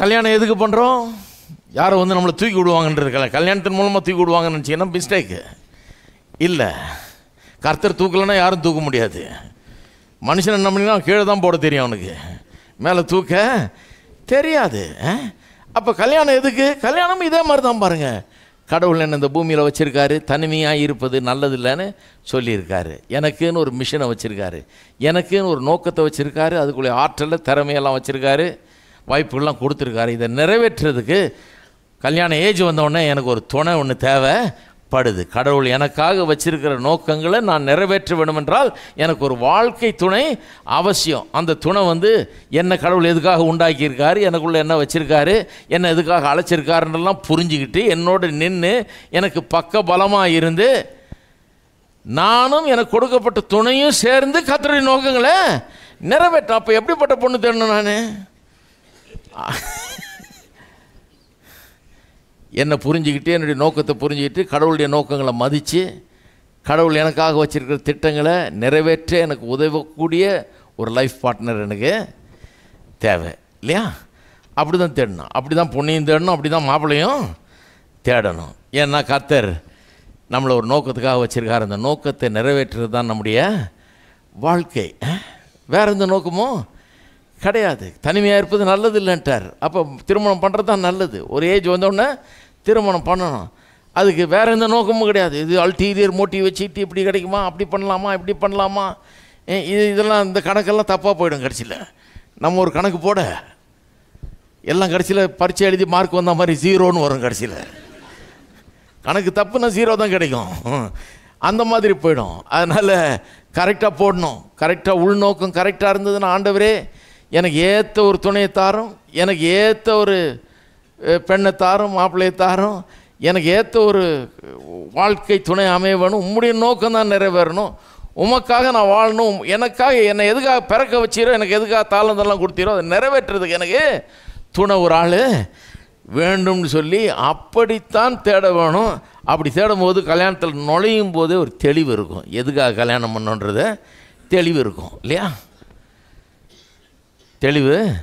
கல்யாணம் எதுக்கு பண்ணுறோம் யாரை வந்து நம்மளை தூக்கி விடுவாங்கன்றது கல்யாணத்தின் மூலமாக தூக்கி விடுவாங்கன்னு நினச்சிங்கன்னா மிஸ்டேக்கு இல்லை. கர்த்தர் தூக்கலைன்னா யாரும் தூக்க முடியாது. மனுஷன் என்ன பண்ணினா கீழே தான் போட தெரியும் அவனுக்கு. மேலே தூக்க தெரியாது அப்போ கல்யாணம் எதுக்கு? கல்யாணம் இதே மாதிரி தான் பாருங்கள் கடவுள் என்ன இந்த பூமியில் வச்சுருக்காரு? தனிமையாக இருப்பது நல்லதில்லைன்னு சொல்லியிருக்காரு. எனக்குன்னு ஒரு மிஷனை வச்சுருக்காரு. எனக்குன்னு ஒரு நோக்கத்தை வச்சுருக்காரு. அதுக்குள்ளே ஆற்றலை திறமையெல்லாம் வச்சுருக்காரு. வாய்ப்புகள்லாம் கொடுத்துருக்காரு. இதை நிறைவேற்றுறதுக்கு கல்யாண ஏஜ் வந்தோடனே எனக்கு ஒரு துணை ஒன்று தேவைப்படுது. கடவுள் எனக்காக வச்சிருக்கிற நோக்கங்களை நான் நிறைவேற்ற வேண்டுமென்றால் எனக்கு ஒரு வாழ்க்கை துணை அவசியம். அந்த துணை வந்து என்ன கடவுள் எதுக்காக உண்டாக்கியிருக்காரு எனக்குள்ளே என்ன வச்சுருக்காரு என்ன எதுக்காக அழைச்சிருக்காருன்றெல்லாம் புரிஞ்சுக்கிட்டு என்னோடு நின்று எனக்கு பக்க பலமாக இருந்து நானும் எனக்கு கொடுக்கப்பட்ட துணையும் சேர்ந்து கத்தருடைய நோக்கங்களை நிறைவேற்ற அப்போ எப்படிப்பட்ட பொண்ணு தேடணும் நான்? என்னை புரிஞ்சுக்கிட்டு என்னுடைய நோக்கத்தை புரிஞ்சுக்கிட்டு கடவுளுடைய நோக்கங்களை மதித்து கடவுள் எனக்காக வச்சுருக்கிற திட்டங்களை நிறைவேற்ற எனக்கு உதவக்கூடிய ஒரு லைஃப் பார்ட்னர் எனக்கு தேவை இல்லையா? அப்படி தான் தேடணும். அப்படி தான் பொண்ணையும் தேடணும் அப்படி தான் மாப்பிள்ளையும் தேடணும். ஏன்னா கர்த்தர் நம்மளை ஒரு நோக்கத்துக்காக வச்சுருக்கார். அந்த நோக்கத்தை நிறைவேற்றுறது தான் நம்முடைய வாழ்க்கை. வேறு வேற எந்த நோக்கமோ கிடையாது. தனிமையாக இருப்பது நல்லது இல்லைன்ட்டார் அப்போ திருமணம் பண்ணுறது தான் நல்லது. ஒரு ஏஜ் வந்தோடனே திருமணம் பண்ணணும். அதுக்கு வேற எந்த நோக்கமும் கிடையாது. இது அல்டீரியர் மோட்டிவ் வச்சுட்டு இப்படி கிடைக்குமா? அப்படி பண்ணலாமா? இப்படி பண்ணலாமா? ஏ, இது இதெல்லாம் இந்த கணக்கெல்லாம் தப்பாக போயிடும் கடைசியில். நம்ம ஒரு கணக்கு போட. எல்லாம் கடைசியில் பரீட்சை எழுதி மார்க் வந்த மாதிரி ஜீரோன்னு வரும் கடைசியில். கணக்கு தப்புன்னா ஜீரோ தான் கிடைக்கும். அந்த மாதிரி போயிடும். அதனால் கரெக்டாக போடணும். கரெக்டாக உள்நோக்கம் கரெக்டாக இருந்ததுன்னா ஆண்டவரே எனக்கு ஏற்ற ஒரு துணையை தாரும் எனக்கு ஏற்ற ஒரு பெண்ணை தாரும் மாப்பிள்ளையை தாரும் எனக்கு ஏற்ற ஒரு வாழ்க்கை துணை அமைய வேணும் உம்முடைய நோக்கம் தான் நிறைவேறணும். உமக்காக நான் வாழணும் எனக்காக என்னை எதுக்காக பிறக்க வச்சீரோ எனக்கு எதுக்காக தாளந்தெல்லாம் கொடுத்தீரோ அதை நிறைவேற்றுறதுக்கு எனக்கு துணை ஒரு ஆள் வேண்டும்னு சொல்லி அப்படித்தான் தேட வேணும். அப்படி தேடும் போது கல்யாணத்தில் நுழையும் போதே ஒரு தெளிவு இருக்கும். எதுக்காக கல்யாணம் பண்ணோன்றத தெளிவு இருக்கும் இல்லையா? தெளிவு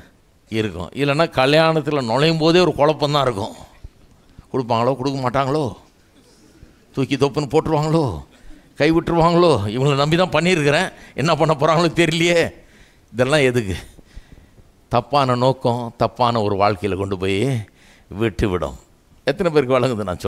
இருக்கும். இல்லைன்னா கல்யாணத்தில் நுழையும் போதே ஒரு குழப்பந்தான் இருக்கும். கொடுப்பாங்களோ கொடுக்க மாட்டாங்களோ? தூக்கி தொப்புன்னு போட்டுருவாங்களோ? கை விட்டுருவாங்களோ? இவங்களை நம்பி தான் பண்ணியிருக்கிறேன். என்ன பண்ண போகிறாங்களோ தெரியலையே. இதெல்லாம் எதுக்கு? தப்பான நோக்கம் தப்பான ஒரு வாழ்க்கையில் கொண்டு போய் விட்டு விடும் எத்தனை பேருக்கு வழங்குது நான் சொல்ல